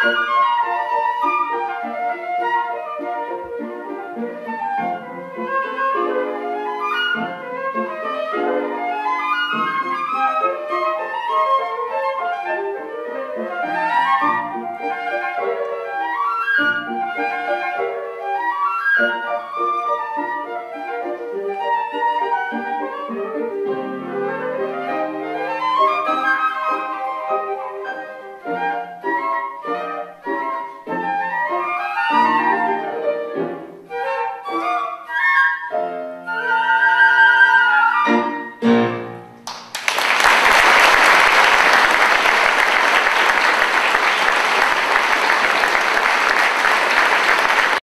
Música